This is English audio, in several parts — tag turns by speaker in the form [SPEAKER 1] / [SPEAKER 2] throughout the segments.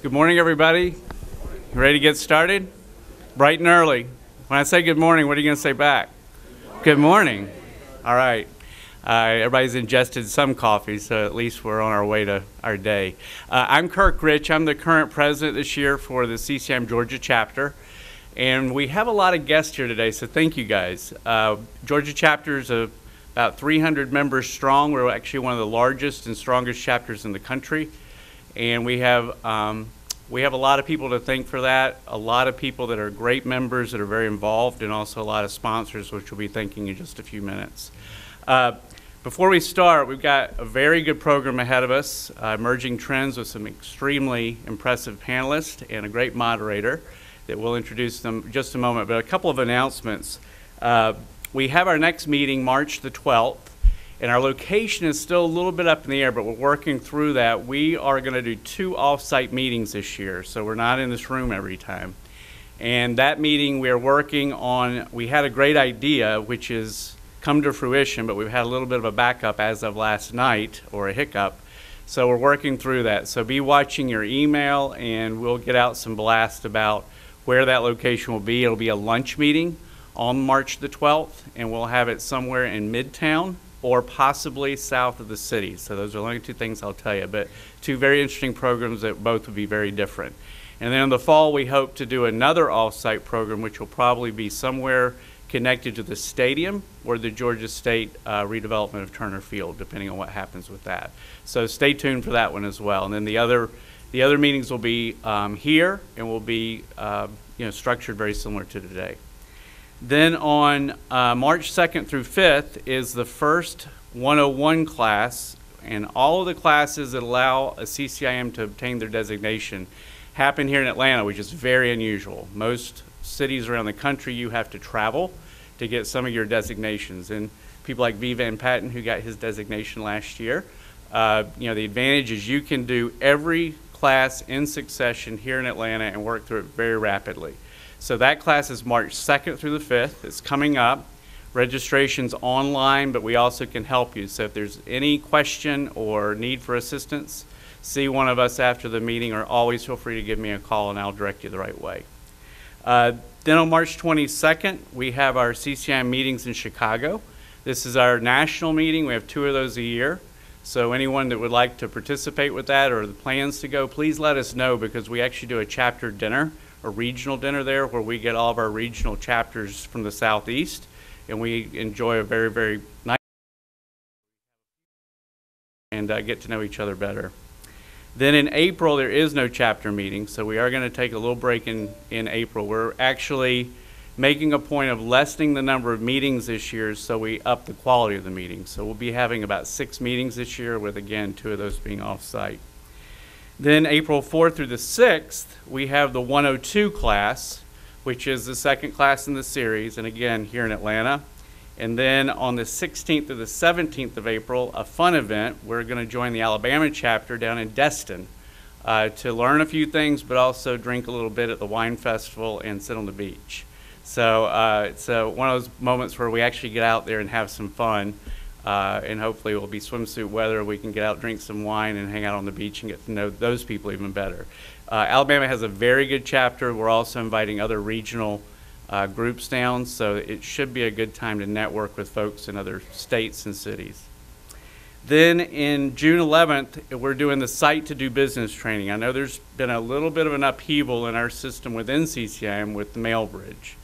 [SPEAKER 1] Good morning, everybody. You ready to get started? Bright and early. When I say good morning, what are you going to say back? Good morning. All right. Uh, everybody's ingested some coffee, so at least we're on our way to our day. Uh, I'm Kirk Rich. I'm the current president this year for the CCIM Georgia chapter. And we have a lot of guests here today, so thank you guys. Uh, Georgia chapter is about 300 members strong. We're actually one of the largest and strongest chapters in the country and we have um, we have a lot of people to thank for that. A lot of people that are great members that are very involved, and also a lot of sponsors, which we'll be thanking in just a few minutes. Uh, before we start, we've got a very good program ahead of us, uh, emerging trends with some extremely impressive panelists and a great moderator that we'll introduce them in just a moment. But a couple of announcements. Uh, we have our next meeting March the 12th. And our location is still a little bit up in the air, but we're working through that. We are going to do two off-site meetings this year, so we're not in this room every time. And that meeting, we are working on, we had a great idea, which is come to fruition, but we've had a little bit of a backup as of last night, or a hiccup. So we're working through that. So be watching your email, and we'll get out some blast about where that location will be. It'll be a lunch meeting on March the 12th, and we'll have it somewhere in Midtown or possibly south of the city. So those are the only two things I'll tell you, but two very interesting programs that both would be very different. And then in the fall, we hope to do another off-site program, which will probably be somewhere connected to the stadium or the Georgia State uh, redevelopment of Turner Field, depending on what happens with that. So stay tuned for that one as well. And then the other, the other meetings will be um, here and will be, uh, you know, structured very similar to today. Then on uh, March 2nd through 5th is the first 101 class, and all of the classes that allow a CCIM to obtain their designation happen here in Atlanta, which is very unusual. Most cities around the country, you have to travel to get some of your designations. And people like V. Van Patten, who got his designation last year, uh, you know, the advantage is you can do every class in succession here in Atlanta and work through it very rapidly. So that class is March 2nd through the 5th. It's coming up. Registration's online, but we also can help you. So if there's any question or need for assistance, see one of us after the meeting or always feel free to give me a call and I'll direct you the right way. Uh, then on March 22nd, we have our CCIM meetings in Chicago. This is our national meeting. We have two of those a year. So anyone that would like to participate with that or the plans to go, please let us know because we actually do a chapter dinner a regional dinner there where we get all of our regional chapters from the southeast and we enjoy a very, very nice and uh, get to know each other better. Then in April, there is no chapter meeting, so we are going to take a little break in, in April. We're actually making a point of lessening the number of meetings this year so we up the quality of the meetings. So we'll be having about six meetings this year, with again, two of those being off site. Then April 4th through the 6th, we have the 102 class, which is the second class in the series, and again, here in Atlanta. And then on the 16th to the 17th of April, a fun event. We're going to join the Alabama chapter down in Destin uh, to learn a few things, but also drink a little bit at the wine festival and sit on the beach. So uh, it's uh, one of those moments where we actually get out there and have some fun. Uh, and hopefully it will be swimsuit weather. We can get out, drink some wine, and hang out on the beach and get to know those people even better. Uh, Alabama has a very good chapter. We're also inviting other regional uh, groups down, so it should be a good time to network with folks in other states and cities. Then in June 11th, we're doing the site to do business training. I know there's been a little bit of an upheaval in our system within CCIM with the mail bridge.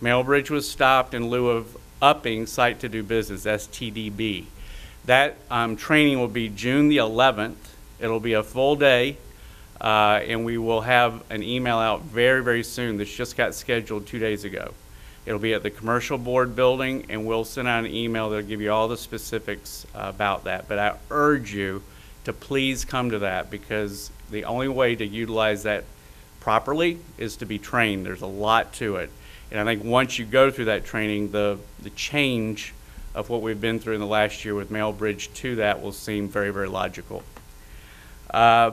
[SPEAKER 1] Mail bridge was stopped in lieu of upping Site to Do Business, STDB. That um, training will be June the 11th. It'll be a full day, uh, and we will have an email out very, very soon. This just got scheduled two days ago. It'll be at the commercial board building, and we'll send out an email that'll give you all the specifics uh, about that. But I urge you to please come to that because the only way to utilize that properly is to be trained. There's a lot to it. And I think once you go through that training, the, the change of what we've been through in the last year with Mailbridge to that will seem very, very logical. Uh,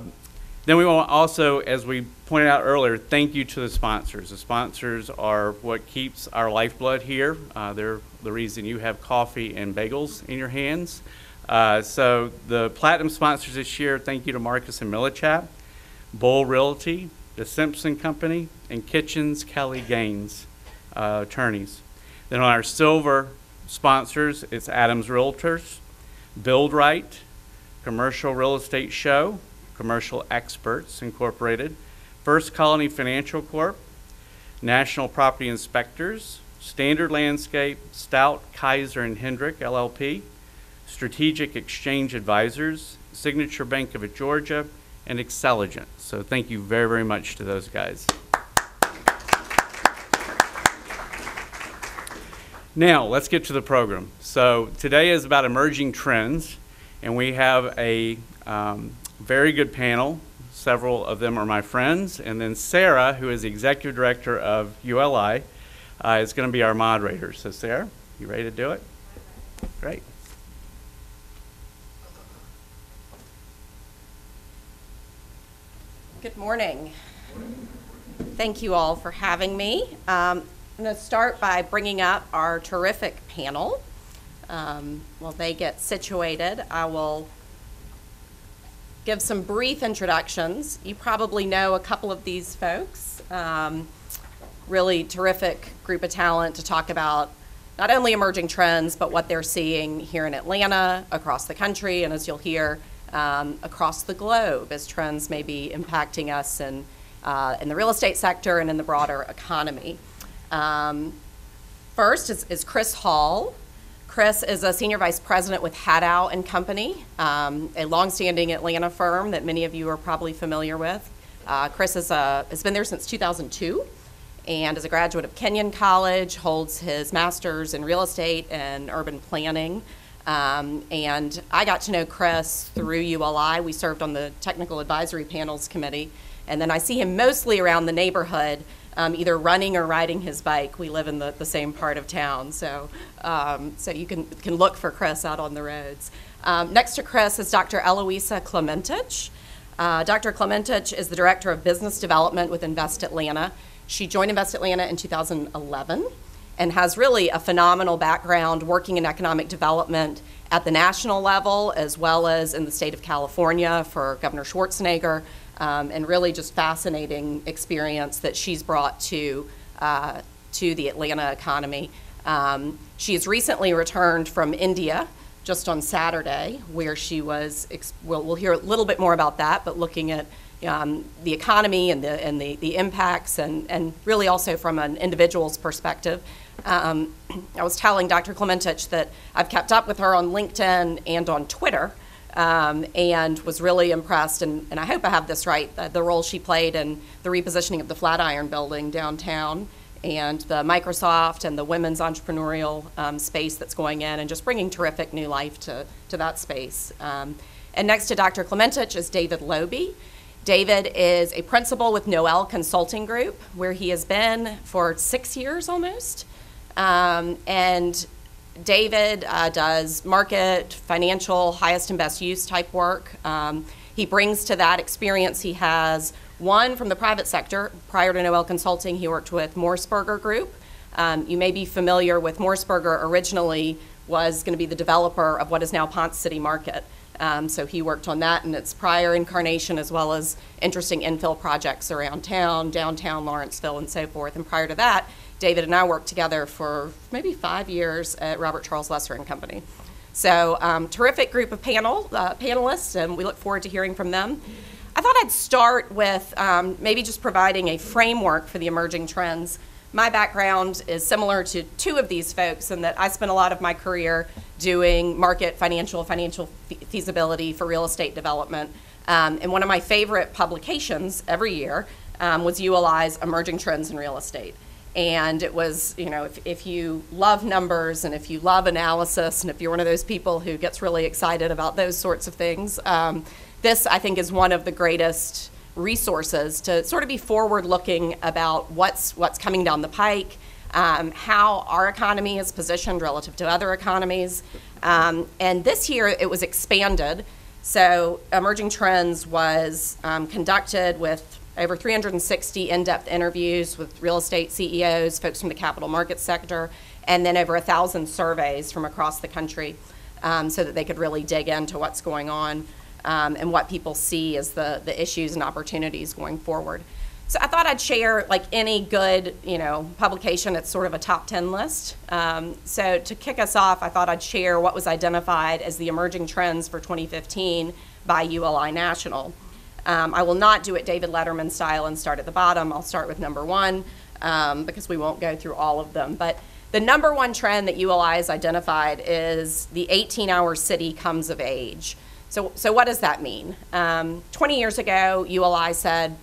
[SPEAKER 1] then we want also, as we pointed out earlier, thank you to the sponsors. The sponsors are what keeps our lifeblood here. Uh, they're the reason you have coffee and bagels in your hands. Uh, so the platinum sponsors this year, thank you to Marcus and Millichap. Bull Realty, The Simpson Company, and Kitchens Kelly Gaines uh, attorneys. Then on our silver sponsors, it's Adams Realtors, Build Right, Commercial Real Estate Show, Commercial Experts Incorporated, First Colony Financial Corp., National Property Inspectors, Standard Landscape, Stout, Kaiser and Hendrick LLP, Strategic Exchange Advisors, Signature Bank of Georgia, and Excelligent. So thank you very, very much to those guys. Now, let's get to the program. So today is about emerging trends, and we have a um, very good panel. Several of them are my friends, and then Sarah, who is the executive director of ULI, uh, is going to be our moderator. So, Sarah, you ready to do it? Great.
[SPEAKER 2] Good morning. Thank you all for having me. Um, I'm going to start by bringing up our terrific panel. Um, while they get situated, I will give some brief introductions. You probably know a couple of these folks. Um, really terrific group of talent to talk about not only emerging trends, but what they're seeing here in Atlanta, across the country, and as you'll hear, um, across the globe as trends may be impacting us in, uh, in the real estate sector and in the broader economy. Um, first is, is, Chris Hall. Chris is a senior vice president with Haddow and Company, um, a longstanding Atlanta firm that many of you are probably familiar with. Uh, Chris is a, has been there since 2002 and is a graduate of Kenyon College, holds his master's in real estate and urban planning. Um, and I got to know Chris through ULI. We served on the technical advisory panels committee. And then I see him mostly around the neighborhood, um, either running or riding his bike. We live in the, the same part of town, so, um, so you can, can look for Chris out on the roads. Um, next to Chris is Dr. Eloisa Klementich. Uh, Dr. Klementich is the Director of Business Development with Invest Atlanta. She joined Invest Atlanta in 2011 and has really a phenomenal background working in economic development at the national level as well as in the state of California for Governor Schwarzenegger, um, and really just fascinating experience that she's brought to uh, to the Atlanta economy. Um, she has recently returned from India just on Saturday, where she was. Well, we'll hear a little bit more about that, but looking at um, the economy and the and the, the impacts, and and really also from an individual's perspective. Um, I was telling Dr. Klementich that I've kept up with her on LinkedIn and on Twitter, um, and was really impressed. And, and I hope I have this right uh, the role she played in the repositioning of the Flatiron building downtown, and the Microsoft and the women's entrepreneurial um, space that's going in, and just bringing terrific new life to, to that space. Um, and next to Dr. Klementich is David Laube. David is a principal with Noell Consulting Group, where he has been for six years almost. Um, and David uh, does market, financial, highest and best use type work. Um, he brings to that experience he has one from the private sector. Prior to Noell Consulting, he worked with Morseberger Group. Um, you may be familiar with Morseberger originally was going to be the developer of what is now Ponce City Market. Um, so he worked on that in its prior incarnation as well as interesting infill projects around town, downtown Lawrenceville, and so forth. And prior to that, David and I worked together for maybe five years at Robert Charles Lesser and Company. So um, terrific group of panel uh, panelists, and we look forward to hearing from them. I thought I'd start with um, maybe just providing a framework for the emerging trends. My background is similar to two of these folks in that I spent a lot of my career doing market financial, financial feasibility for real estate development. Um, and one of my favorite publications every year um, was ULI's Emerging Trends in Real Estate. And it was, you know, if, if you love numbers and if you love analysis and if you're one of those people who gets really excited about those sorts of things, um, this I think is one of the greatest resources to sort of be forward looking about what's, what's coming down the pike. Um, how our economy is positioned relative to other economies. Um, and this year it was expanded. So, Emerging Trends was um, conducted with over 360 in-depth interviews with real estate CEOs, folks from the capital markets sector, and then over a thousand surveys from across the country um, so that they could really dig into what's going on. Um, and what people see as the, the issues and opportunities going forward. So I thought I'd share, like any good, you know, publication, it's sort of a top 10 list. Um, so to kick us off, I thought I'd share what was identified as the emerging trends for 2015 by ULI National. Um, I will not do it David Letterman style and start at the bottom. I'll start with number one um, because we won't go through all of them. But the number one trend that ULI has identified is the 18 hour city comes of age. So, so what does that mean? Um, 20 years ago, ULI said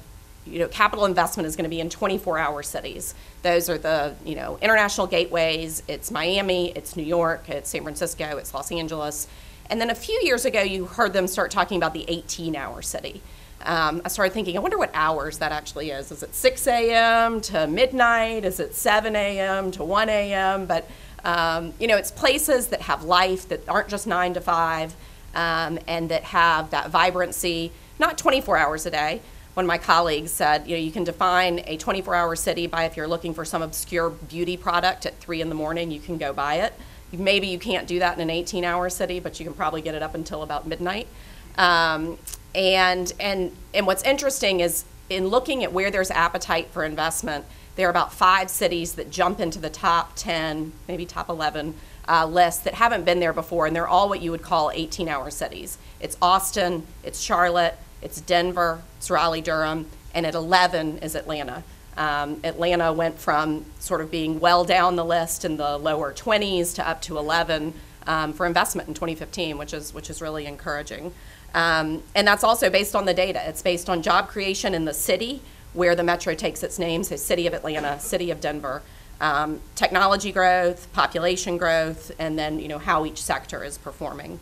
[SPEAKER 2] you know, capital investment is going to be in 24-hour cities. Those are the, you know, international gateways. It's Miami, it's New York, it's San Francisco, it's Los Angeles. And then a few years ago, you heard them start talking about the 18-hour city. Um, I started thinking, I wonder what hours that actually is. Is it 6 a.m. to midnight? Is it 7 a.m. to 1 a.m.? But um, you know, it's places that have life that aren't just nine to five, um, and that have that vibrancy. Not 24 hours a day, one of my colleagues said, you know, you can define a 24-hour city by if you're looking for some obscure beauty product at three in the morning, you can go buy it. Maybe you can't do that in an 18-hour city, but you can probably get it up until about midnight. Um, and and and what's interesting is in looking at where there's appetite for investment, there are about five cities that jump into the top 10, maybe top 11 uh, list that haven't been there before, and they're all what you would call 18-hour cities. It's Austin, it's Charlotte, it's Denver, it's Raleigh Durham, and at 11 is Atlanta. Um, Atlanta went from sort of being well down the list in the lower 20s to up to 11 um, for investment in 2015, which is which is really encouraging. Um, and that's also based on the data. It's based on job creation in the city where the metro takes its name, so City of Atlanta, City of Denver, um, technology growth, population growth, and then you know how each sector is performing.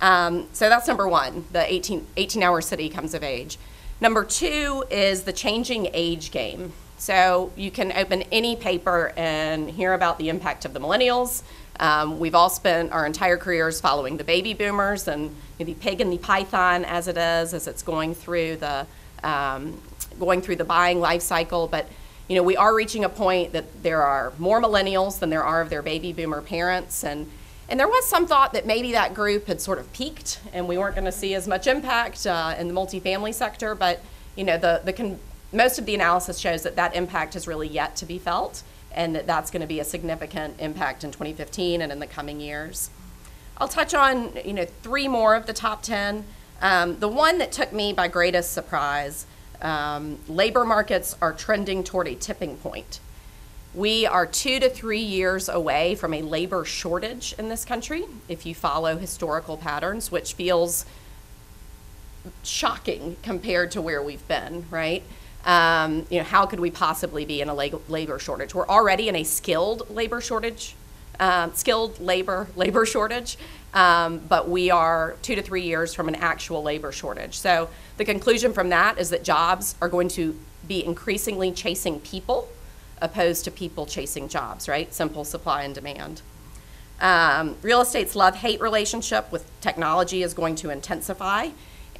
[SPEAKER 2] Um, so that's number one, the 18, 18 hour city comes of age. Number two is the changing age game. So you can open any paper and hear about the impact of the millennials. Um, we've all spent our entire careers following the baby boomers and the pig and the python as it is, as it's going through the um, going through the buying life cycle. But you know, we are reaching a point that there are more millennials than there are of their baby boomer parents, and and there was some thought that maybe that group had sort of peaked and we weren't going to see as much impact uh, in the multifamily sector. But you know, the, the most of the analysis shows that that impact has really yet to be felt and that that's going to be a significant impact in 2015 and in the coming years. I'll touch on you know three more of the top 10. Um, the one that took me by greatest surprise, um, labor markets are trending toward a tipping point. We are two to three years away from a labor shortage in this country, if you follow historical patterns, which feels shocking compared to where we've been, right? Um, you know, how could we possibly be in a labor shortage? We're already in a skilled labor shortage, um, skilled labor labor shortage, um, but we are two to three years from an actual labor shortage. So the conclusion from that is that jobs are going to be increasingly chasing people opposed to people chasing jobs, right? Simple supply and demand. Um, real estate's love hate relationship with technology is going to intensify.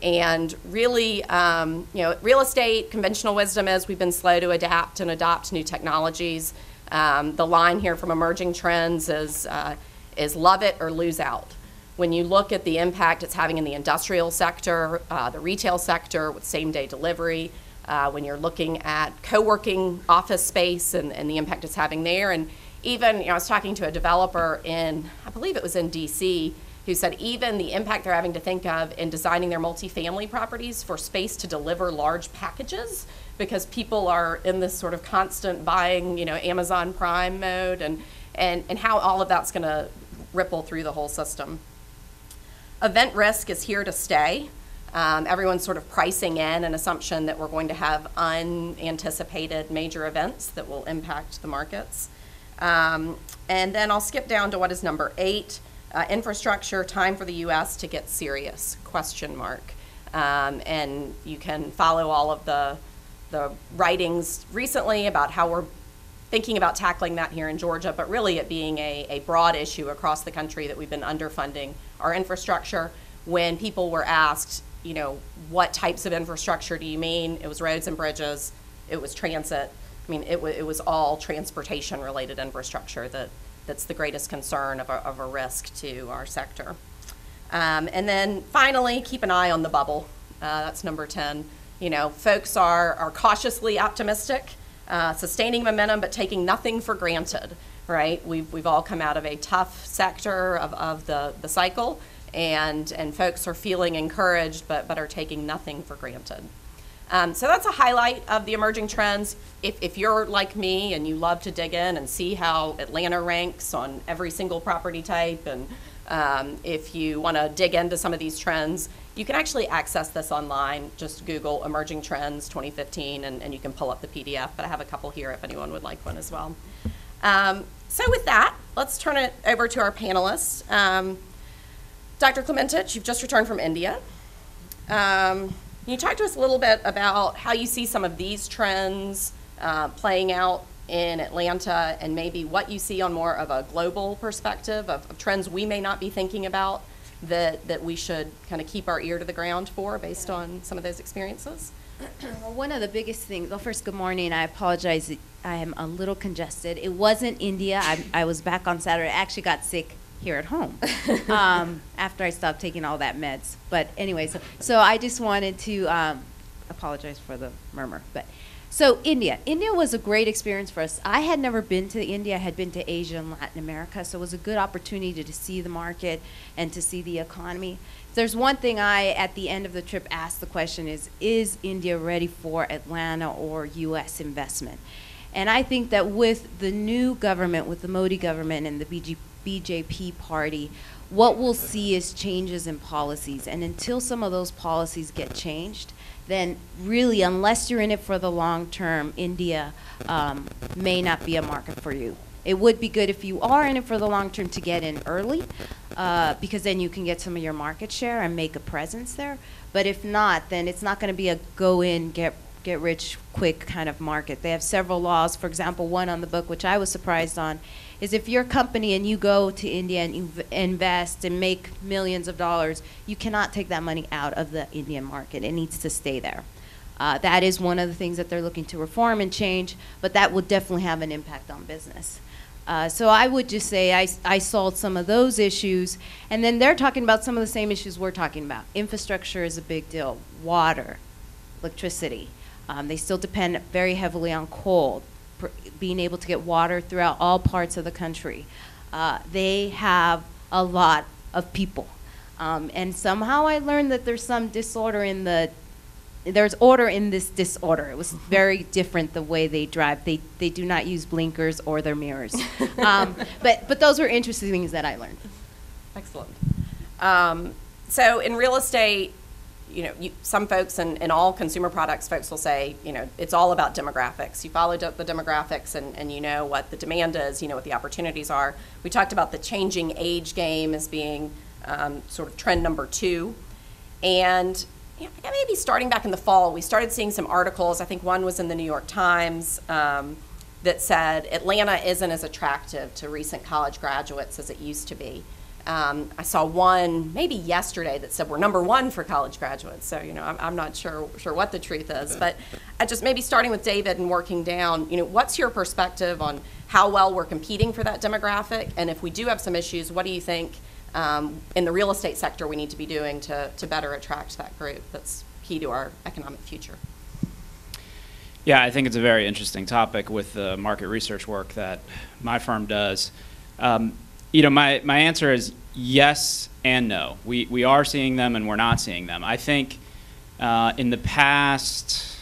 [SPEAKER 2] And really, um, you know, real estate, conventional wisdom is we've been slow to adapt and adopt new technologies. Um, the line here from emerging trends is, uh, is love it or lose out. When you look at the impact it's having in the industrial sector, uh, the retail sector with same day delivery, uh, when you're looking at co-working office space and, and the impact it's having there. And even, you know, I was talking to a developer in, I believe it was in DC, who said even the impact they're having to think of in designing their multifamily properties for space to deliver large packages because people are in this sort of constant buying, you know, Amazon Prime mode and, and, and how all of that's going to ripple through the whole system. Event risk is here to stay. Um, everyone's sort of pricing in an assumption that we're going to have unanticipated major events that will impact the markets. Um, and then I'll skip down to what is number eight, uh, infrastructure, time for the U.S. to get serious, question mark. Um, and you can follow all of the, the writings recently about how we're thinking about tackling that here in Georgia, but really it being a, a broad issue across the country that we've been underfunding our infrastructure. When people were asked, you know, what types of infrastructure do you mean? It was roads and bridges, it was transit. I mean, it, it was all transportation related infrastructure that, that's the greatest concern of a, of a risk to our sector. Um, and then finally, keep an eye on the bubble. Uh, that's number 10. You know, folks are, are cautiously optimistic, uh, sustaining momentum, but taking nothing for granted, right? We've, we've all come out of a tough sector of, of the, the cycle, and, and folks are feeling encouraged, but, but are taking nothing for granted. Um, so that's a highlight of the emerging trends. If, if you're like me and you love to dig in and see how Atlanta ranks on every single property type, and um, if you want to dig into some of these trends, you can actually access this online. Just Google Emerging Trends 2015 and, and you can pull up the PDF, but I have a couple here if anyone would like one as well. Um, so with that, let's turn it over to our panelists. Um, Dr. Klementich, you've just returned from India. Um, can you talk to us a little bit about how you see some of these trends uh, playing out in Atlanta and maybe what you see on more of a global perspective of, of trends we may not be thinking about that, that we should kind of keep our ear to the ground for based on some of those experiences?
[SPEAKER 3] Well, one of the biggest things, well, first, good morning. I apologize. I am a little congested. It wasn't India. I, I was back on Saturday. I actually got sick here at home um, after I stopped taking all that meds. But anyway, so, so I just wanted to um, apologize for the murmur. But so India, India was a great experience for us. I had never been to India. I had been to Asia and Latin America, so it was a good opportunity to see the market and to see the economy. There's one thing I, at the end of the trip, asked the question is, is India ready for Atlanta or U.S. investment? And I think that with the new government, with the Modi government and the BG, BJP party, what we'll see is changes in policies. And until some of those policies get changed, then really, unless you're in it for the long term, India um, may not be a market for you. It would be good if you are in it for the long term to get in early, uh, because then you can get some of your market share and make a presence there. But if not, then it's not going to be a go in, get get rich quick kind of market. They have several laws. For example, one on the book, which I was surprised on, is if you're a company and you go to India and you invest and make millions of dollars, you cannot take that money out of the Indian market. It needs to stay there. Uh, that is one of the things that they're looking to reform and change, but that will definitely have an impact on business. Uh, so I would just say I, I solved some of those issues, and then they're talking about some of the same issues we're talking about. Infrastructure is a big deal, water, electricity. Um, they still depend very heavily on coal, being able to get water throughout all parts of the country. Uh, they have a lot of people. Um, and somehow I learned that there's some disorder in the there's order in this disorder. It was very different the way they drive. They they do not use blinkers or their mirrors. Um, but but those were interesting things that I learned.
[SPEAKER 2] Excellent. Um, so in real estate, you know, you, some folks and in, in all consumer products, folks will say, you know, it's all about demographics. You follow the demographics and, and you know what the demand is, you know what the opportunities are. We talked about the changing age game as being um, sort of trend number two. And you know, maybe starting back in the fall, we started seeing some articles. I think one was in the New York Times um, that said Atlanta isn't as attractive to recent college graduates as it used to be. Um, I saw one maybe yesterday that said we're number one for college graduates. So you know, I'm, I'm not sure sure what the truth is, but I just maybe starting with David and working down. You know, what's your perspective on how well we're competing for that demographic, and if we do have some issues, what do you think um, in the real estate sector we need to be doing to to better attract that group? That's key to our economic future.
[SPEAKER 4] Yeah, I think it's a very interesting topic with the market research work that my firm does. Um, you know, my, my answer is yes and no. We, we are seeing them and we're not seeing them. I think uh, in the past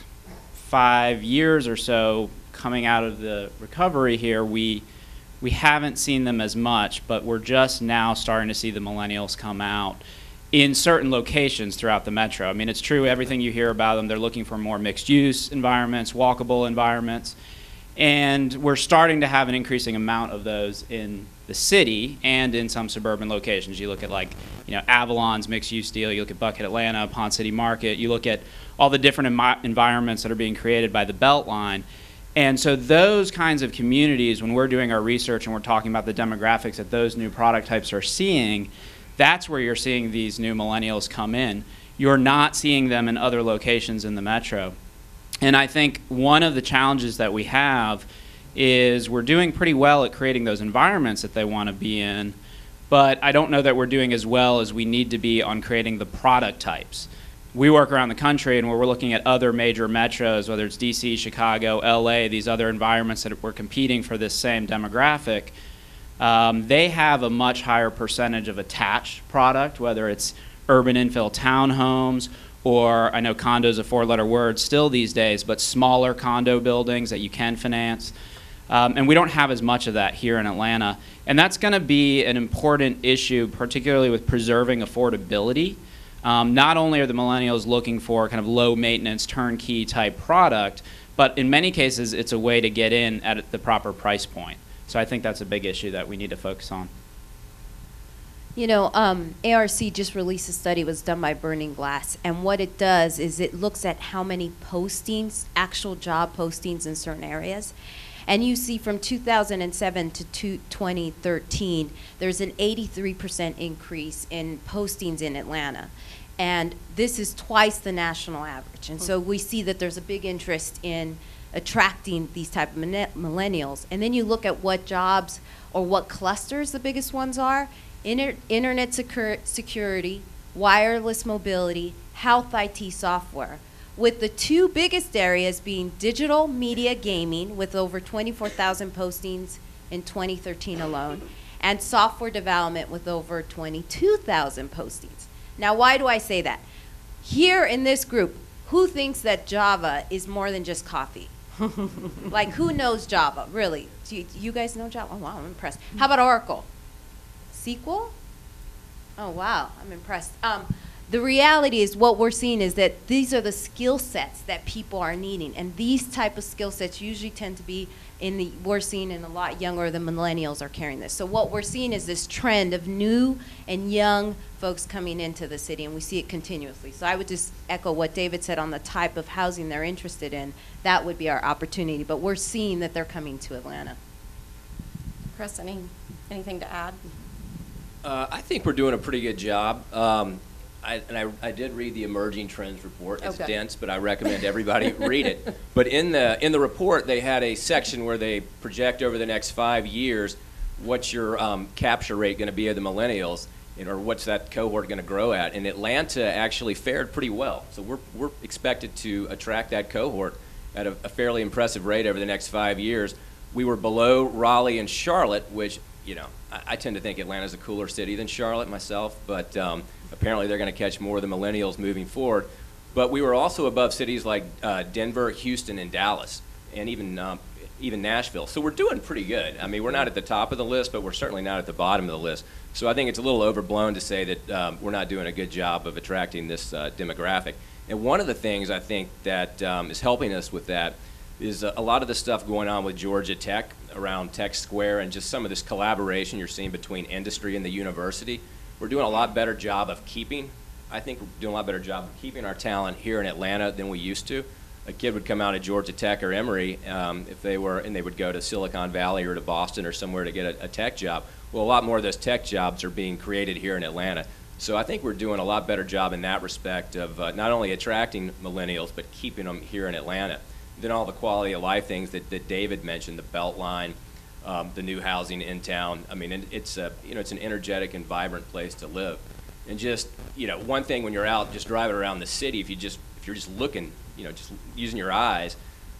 [SPEAKER 4] five years or so, coming out of the recovery here, we, we haven't seen them as much, but we're just now starting to see the millennials come out in certain locations throughout the metro. I mean, it's true, everything you hear about them, they're looking for more mixed use environments, walkable environments. And we're starting to have an increasing amount of those in the city and in some suburban locations. You look at like, you know, Avalon's mixed use deal, you look at Buckhead Atlanta, Ponce City Market, you look at all the different environments that are being created by the Beltline. And so those kinds of communities, when we're doing our research and we're talking about the demographics that those new product types are seeing, that's where you're seeing these new millennials come in. You're not seeing them in other locations in the metro. And I think one of the challenges that we have is we're doing pretty well at creating those environments that they want to be in, but I don't know that we're doing as well as we need to be on creating the product types. We work around the country and where we're looking at other major metros, whether it's DC, Chicago, LA, these other environments that we're competing for this same demographic. Um, they have a much higher percentage of attached product, whether it's urban infill townhomes or I know condo is a four letter word still these days, but smaller condo buildings that you can finance. Um, and we don't have as much of that here in Atlanta. And that's going to be an important issue, particularly with preserving affordability. Um, not only are the millennials looking for kind of low maintenance, turnkey type product, but in many cases, it's a way to get in at the proper price point. So I think that's a big issue that we need to focus on.
[SPEAKER 3] You know, um, ARC just released a study was done by Burning Glass, and what it does is it looks at how many postings, actual job postings in certain areas, and you see from 2007 to 2013, there's an 83% increase in postings in Atlanta, and this is twice the national average. And so we see that there's a big interest in attracting these type of millennials. And then you look at what jobs or what clusters the biggest ones are. Inter- internet secur- security, wireless mobility, health IT software, with the two biggest areas being digital media gaming, with over 24,000 postings in 2013 alone, and software development with over 22,000 postings. Now, why do I say that? Here in this group, who thinks that Java is more than just coffee? like, who knows Java, really? Do you, you guys know Java? Oh, wow, I'm impressed. How about Oracle? SQL? Oh, wow, I'm impressed. Um, the reality is what we're seeing is that these are the skill sets that people are needing. And these type of skill sets usually tend to be in the, we're seeing in a lot younger, the millennials are carrying this. So what we're seeing is this trend of new and young folks coming into the city, and we see it continuously. So I would just echo what David said on the type of housing they're interested in. That would be our opportunity. But we're seeing that they're coming to Atlanta.
[SPEAKER 2] Chris, any, anything to add?
[SPEAKER 5] Uh, I think we're doing a pretty good job. Um, I, and I, I did read the emerging trends report. It's
[SPEAKER 2] Okay.
[SPEAKER 5] dense, but I recommend everybody read it. But in the in the report, they had a section where they project over the next five years what's your um, capture rate going to be of the millennials, and, or what's that cohort going to grow at. And Atlanta actually fared pretty well. So we're we're expected to attract that cohort at a, a fairly impressive rate over the next five years. We were below Raleigh and Charlotte, which you know I, I tend to think Atlanta's a cooler city than Charlotte myself, but um, apparently they're going to catch more of the millennials moving forward. But we were also above cities like uh, Denver, Houston, and Dallas, and even um, even Nashville. So we're doing pretty good. I mean, we're not at the top of the list, but we're certainly not at the bottom of the list. So I think it's a little overblown to say that um, we're not doing a good job of attracting this uh, demographic. And one of the things I think that um, is helping us with that is a a lot of the stuff going on with Georgia Tech around Tech Square and just some of this collaboration you're seeing between industry and the university. We're doing a lot better job of keeping, I think we're doing a lot better job of keeping our talent here in Atlanta than we used to. A kid would come out of Georgia Tech or Emory um, if they were, and they would go to Silicon Valley or to Boston or somewhere to get a, a tech job. Well, a lot more of those tech jobs are being created here in Atlanta. So I think we're doing a lot better job in that respect of uh, not only attracting millennials, but keeping them here in Atlanta. Then all the quality of life things that, that David mentioned, the Beltline, um, the new housing in town. I mean, it's a, you know, it's an energetic and vibrant place to live. And just, you know, one thing when you're out just driving around the city, if you just, if you're just looking, you know, just using your eyes,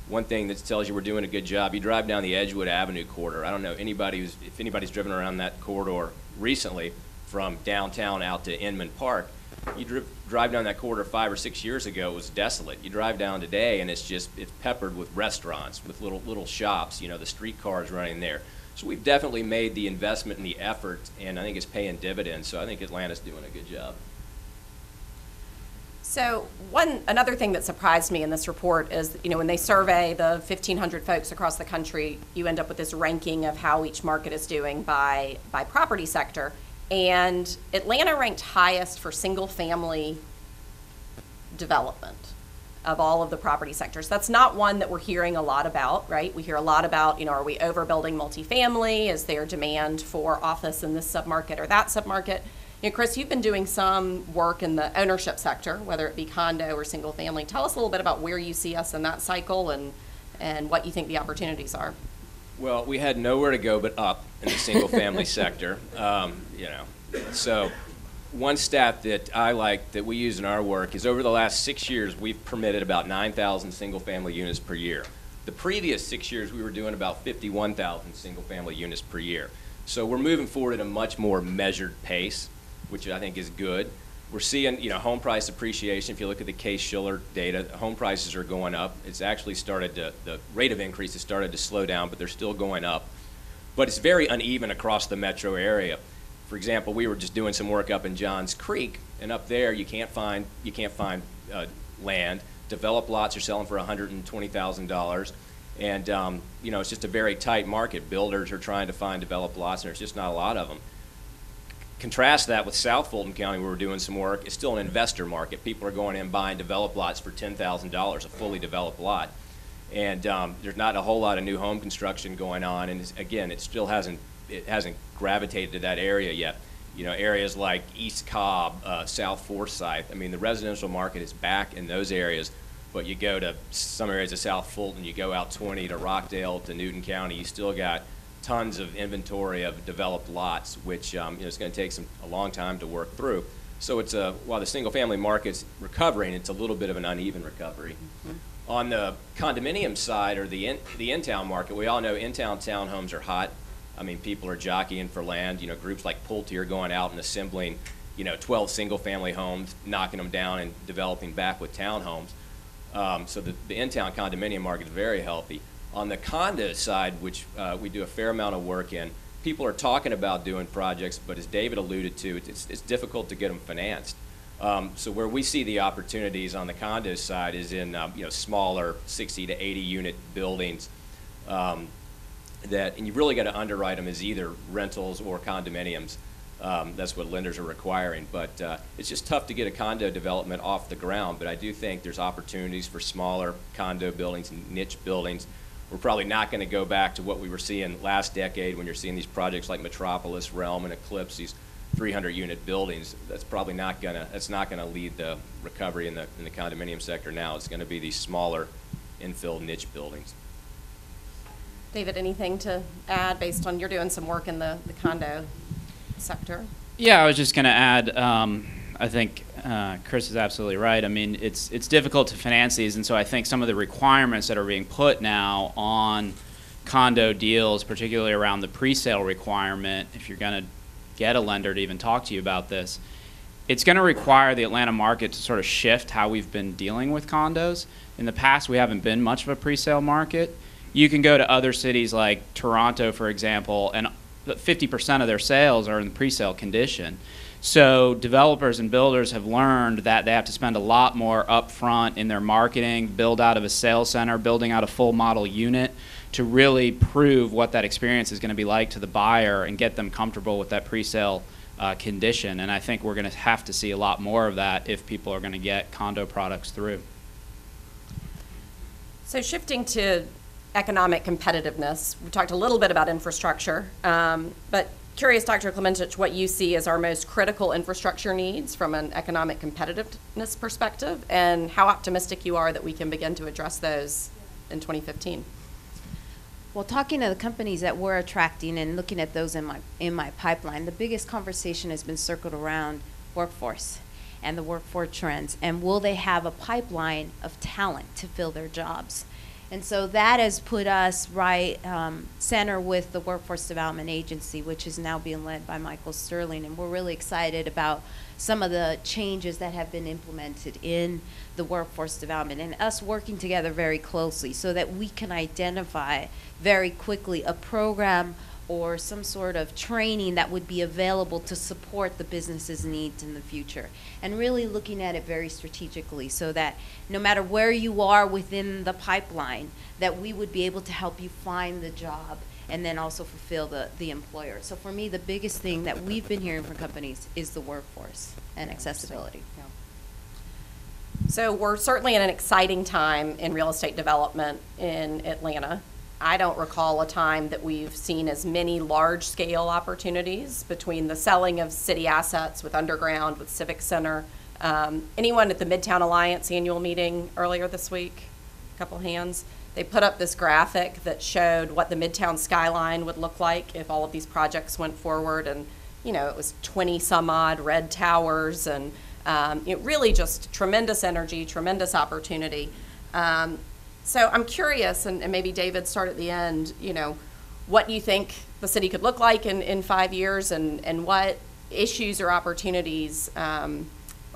[SPEAKER 5] one thing that tells you we're doing a good job, you drive down the Edgewood Avenue corridor. I don't know anybody who's, if anybody's driven around that corridor recently from downtown out to Inman Park, you dri- drive down that corridor five or six years ago, was desolate. You drive down today and it's just, it's peppered with restaurants, with little, little shops, you know, the streetcars running there. So we've definitely made the investment and the effort, and I think it's paying dividends. So I think Atlanta's doing a good job.
[SPEAKER 2] So one, another thing that surprised me in this report is, you know, when they survey the 1,500 folks across the country, you end up with this ranking of how each market is doing by, by property sector. And Atlanta ranked highest for single-family development of all of the property sectors. That's not one that we're hearing a lot about, right? We hear a lot about, you know, are we overbuilding multifamily? Is there demand for office in this submarket or that submarket? You know, Chris, you've been doing some work in the ownership sector, whether it be condo or single family. Tell us a little bit about where you see us in that cycle and, and what you think the opportunities are.
[SPEAKER 5] Well, we had nowhere to go but up in the single-family sector. Um, you know, so one stat that I like that we use in our work is over the last six years, we've permitted about 9,000 single-family units per year. The previous six years, we were doing about 51,000 single-family units per year. So we're moving forward at a much more measured pace, which I think is good. We're seeing, you know, home price appreciation. If you look at the Case-Shiller data, home prices are going up. It's actually started to, the rate of increase has started to slow down, but they're still going up. But it's very uneven across the metro area. For example, we were just doing some work up in Johns Creek, and up there you can't find you can't find uh, land. Developed lots are selling for one hundred and um, you know it's just a very tight market. Builders are trying to find developed lots, and there's just not a lot of them. Contrast that with South Fulton County, where we're doing some work. It's still an investor market. People are going in buying developed lots for ten thousand dollars, a fully developed lot, and um, there's not a whole lot of new home construction going on. And again, it still hasn't it hasn't gravitated to that area yet. You know, areas like East Cobb, uh, South Forsyth. I mean, the residential market is back in those areas, but you go to some areas of South Fulton, you go out 20 to Rockdale to Newton County, you still got tons of inventory of developed lots, which um, you know, it's going to take some a long time to work through. So it's a while the single-family market's recovering, it's a little bit of an uneven recovery. On the condominium side or the in, the in-town market, we all know in-town townhomes are hot. I mean, people are jockeying for land. You know, groups like Pulte are going out and assembling, you know, 12 single-family homes, knocking them down and developing back with townhomes. Um, so the, the in-town condominium market is very healthy. On the condo side, which uh, we do a fair amount of work in, people are talking about doing projects, but as David alluded to, it's, it's difficult to get them financed. Um, so where we see the opportunities on the condo side is in um, you know smaller 60 to 80 unit buildings um, that, and you've really got to underwrite them as either rentals or condominiums. Um, that's what lenders are requiring. But uh, it's just tough to get a condo development off the ground. But I do think there's opportunities for smaller condo buildings and niche buildings. We're probably not going to go back to what we were seeing last decade when you're seeing these projects like Metropolis, Realm, and Eclipse, these 300 unit buildings. That's probably not going to, that's not going to lead the recovery in the, in the condominium sector now. It's going to be these smaller infill niche buildings.
[SPEAKER 2] David, anything to add based on, you're doing some work in the, the condo sector?
[SPEAKER 4] Yeah, I was just going to add. Um, I think uh, Chris is absolutely right. I mean, it's it's difficult to finance these, and so I think some of the requirements that are being put now on condo deals, particularly around the pre-sale requirement, if you're going to get a lender to even talk to you about this, it's going to require the Atlanta market to sort of shift how we've been dealing with condos. In the past, we haven't been much of a pre-sale market. You can go to other cities like Toronto, for example, and 50% of their sales are in the pre-sale condition. So developers and builders have learned that they have to spend a lot more upfront in their marketing, build out of a sales center, building out a full model unit to really prove what that experience is going to be like to the buyer and get them comfortable with that pre-sale uh, condition. And I think we're going to have to see a lot more of that if people are going to get condo products through.
[SPEAKER 2] So shifting to economic competitiveness, we talked a little bit about infrastructure, um, but curious, Dr. Klementich, what you see as our most critical infrastructure needs from an economic competitiveness perspective, and how optimistic you are that we can begin to address those in 2015.
[SPEAKER 3] Well, talking to the companies that we're attracting and looking at those in my in my pipeline, the biggest conversation has been circled around workforce and the workforce trends, and will they have a pipeline of talent to fill their jobs? And so that has put us right um, center with the Workforce Development Agency, which is now being led by Michael Sterling. And we're really excited about some of the changes that have been implemented in the workforce development and us working together very closely so that we can identify very quickly a program or some sort of training that would be available to support the business's needs in the future. And really looking at it very strategically so that no matter where you are within the pipeline, that we would be able to help you find the job and then also fulfill the, the employer. So for me, the biggest thing that we've been hearing from companies is the workforce and accessibility.
[SPEAKER 2] So we're certainly in an exciting time in real estate development in Atlanta. I don't recall a time that we've seen as many large-scale opportunities between the selling of city assets with Underground, with Civic Center. Um, anyone at the Midtown Alliance annual meeting earlier this week? A couple hands. they put up this graphic that showed what the Midtown skyline would look like if all of these projects went forward. And, you know, it was 20 some odd red towers and um, it really just tremendous energy, tremendous opportunity. Um, so I'm curious, and, and maybe David, start at the end, you know, what you think the city could look like in, in five years and, and what issues or opportunities um,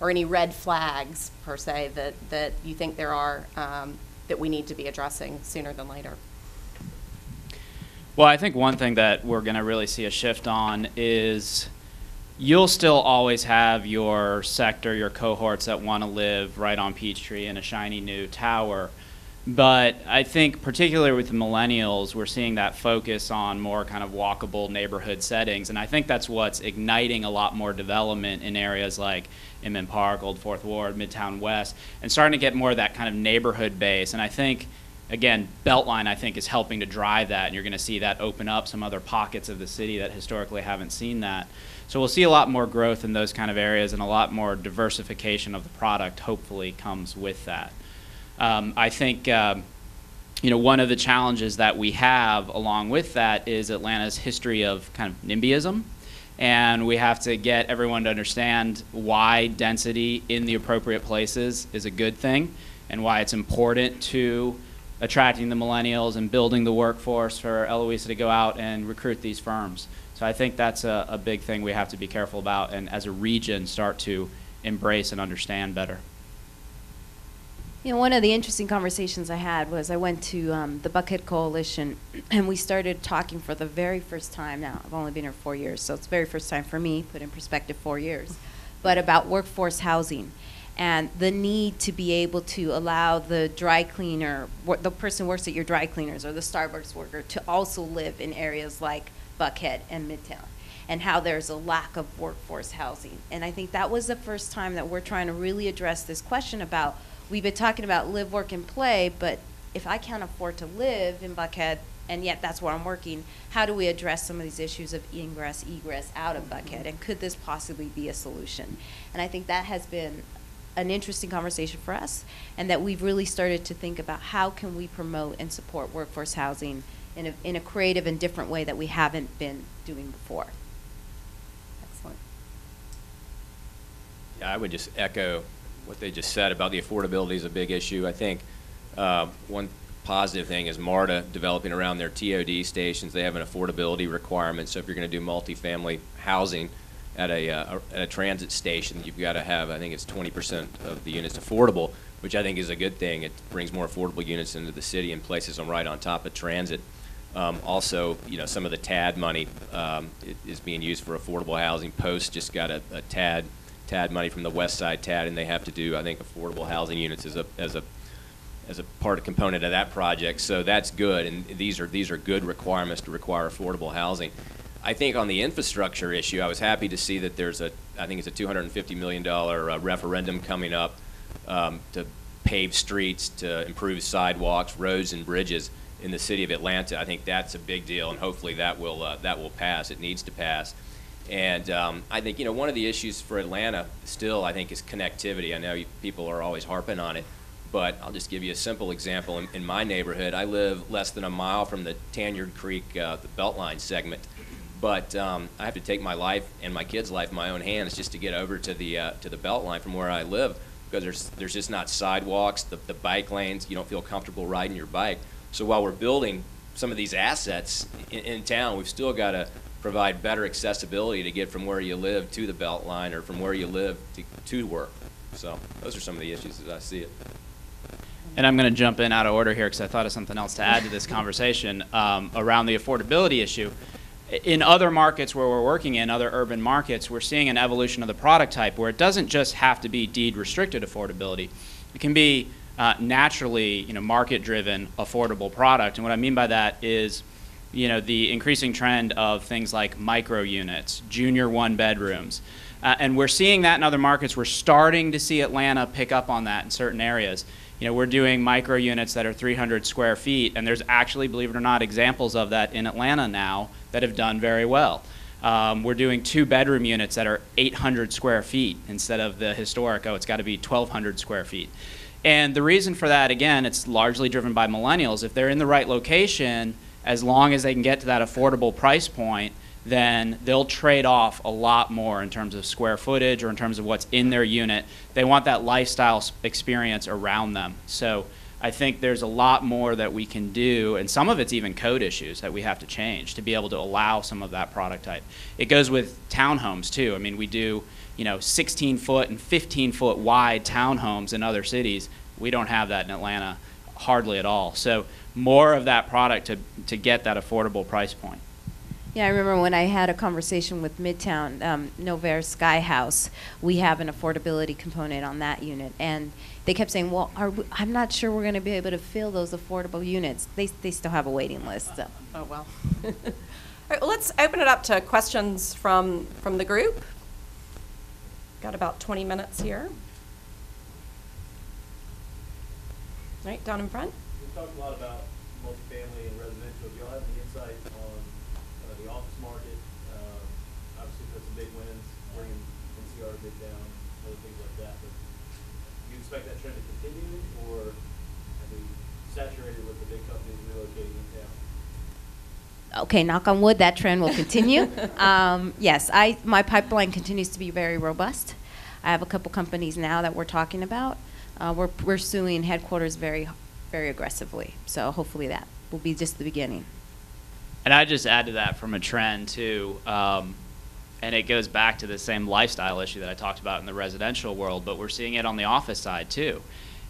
[SPEAKER 2] or any red flags per se that, that you think there are um, that we need to be addressing sooner than later.
[SPEAKER 4] Well, I think one thing that we're going to really see a shift on is you'll still always have your sector, your cohorts that want to live right on Peachtree in a shiny new tower. But I think, particularly with the millennials, we're seeing that focus on more kind of walkable neighborhood settings. And I think that's what's igniting a lot more development in areas like Inman Park, Old Fourth Ward, Midtown West, and starting to get more of that kind of neighborhood base. And I think, again, Beltline, I think, is helping to drive that. And you're going to see that open up some other pockets of the city that historically haven't seen that. So we'll see a lot more growth in those kind of areas and a lot more diversification of the product, hopefully, comes with that. Um, I think um, you know one of the challenges that we have along with that is Atlanta's history of kind of NIMBYism, and we have to get everyone to understand why density in the appropriate places is a good thing, and why it's important to attracting the millennials and building the workforce for Eloisa to go out and recruit these firms. So I think that's a, a big thing we have to be careful about, and as a region, start to embrace and understand better.
[SPEAKER 3] You know, one of the interesting conversations I had was I went to um, the Buckhead Coalition, and we started talking for the very first time. Now, I've only been here four years, so it's the very first time for me, put in perspective, four years, but about workforce housing and the need to be able to allow the dry cleaner, the person who works at your dry cleaners or the Starbucks worker to also live in areas like Buckhead and Midtown and how there's a lack of workforce housing. And I think that was the first time that we're trying to really address this question about we've been talking about live, work, and play, but if I can't afford to live in Buckhead, and yet that's where I'm working, how do we address some of these issues of ingress, egress out of Buckhead? And could this possibly be a solution? And I think that has been an interesting conversation for us, and that we've really started to think about how can we promote and support workforce housing in a, in a creative and different way that we haven't been doing before.
[SPEAKER 2] Excellent.
[SPEAKER 5] Yeah, I would just echo what they just said about the affordability is a big issue. I think uh, one positive thing is MARTA developing around their TOD stations. They have an affordability requirement. So if you're going to do multifamily housing at a, uh, at a transit station, you've got to have, I think it's 20% of the units affordable, which I think is a good thing. It brings more affordable units into the city and places them right on top of transit. Um, also, you know, some of the TAD money um, is being used for affordable housing. Post just got a, a TAD TAD money from the West Side TAD, and they have to do, I think, affordable housing units as a as a as a part of component of that project. So that's good, and these are these are good requirements to require affordable housing. I think on the infrastructure issue, I was happy to see that there's a I think it's a 250 million dollar uh, referendum coming up um, to pave streets, to improve sidewalks, roads, and bridges in the city of Atlanta. I think that's a big deal, and hopefully that will uh, that will pass. It needs to pass. And um, I think, you know, one of the issues for Atlanta still, I think, is connectivity. I know you, people are always harping on it, but I'll just give you a simple example. In, in my neighborhood, I live less than a mile from the Tanyard Creek, uh, the Beltline segment. But um, I have to take my life and my kids' life in my own hands just to get over to the uh, to the Beltline from where I live because there's there's just not sidewalks, the, the bike lanes. You don't feel comfortable riding your bike. So while we're building some of these assets in, in town, we've still got to provide better accessibility to get from where you live to the Beltline or from where you live to, to work. So those are some of the issues as I see it.
[SPEAKER 4] And I'm going to jump in out of order here because I thought of something else to add to this conversation um, around the affordability issue. In other markets where we're working in, other urban markets, we're seeing an evolution of the product type where it doesn't just have to be deed restricted affordability. It can be uh, naturally, you know, market-driven, affordable product. And what I mean by that is you know, the increasing trend of things like micro units, junior one bedrooms. Uh, and we're seeing that in other markets. We're starting to see Atlanta pick up on that in certain areas. You know, we're doing micro units that are 300 square feet, and there's actually, believe it or not, examples of that in Atlanta now that have done very well. Um, we're doing two bedroom units that are 800 square feet instead of the historic, oh, it's got to be 1,200 square feet. And the reason for that, again, it's largely driven by millennials. If they're in the right location, as long as they can get to that affordable price point, then they'll trade off a lot more in terms of square footage or in terms of what's in their unit. They want that lifestyle experience around them. So I think there's a lot more that we can do, and some of it's even code issues that we have to change to be able to allow some of that product type. It goes with townhomes too. I mean, we do, you know, 16 foot and 15 foot wide townhomes in other cities. We don't have that in Atlanta hardly at all. So more of that product to, to get that affordable price point.
[SPEAKER 3] Yeah, I remember when I had a conversation with Midtown, um, Novare Sky House, we have an affordability component on that unit. And they kept saying, well, are we, I'm not sure we're going to be able to fill those affordable units. They, they still have a waiting list, so.
[SPEAKER 2] Oh, well. All right, well, let's open it up to questions from, from the group. Got about 20 minutes here. All right, down in front.
[SPEAKER 6] We've talked a lot about multifamily and residential. Do y'all have any insight on uh, the office market? Um, Obviously, there's some big wins, bringing NCR to down, other things like that. But do you expect that trend to continue, or are we saturated with the big companies relocating in town?
[SPEAKER 3] Okay, knock on wood, that trend will continue. um, yes, I, my pipeline continues to be very robust. I have a couple companies now that we're talking about. Uh, we're pursuing headquarters very, very aggressively. So hopefully that will be just the beginning.
[SPEAKER 4] And I just add to that from a trend too, um, and it goes back to the same lifestyle issue that I talked about in the residential world, but we're seeing it on the office side too.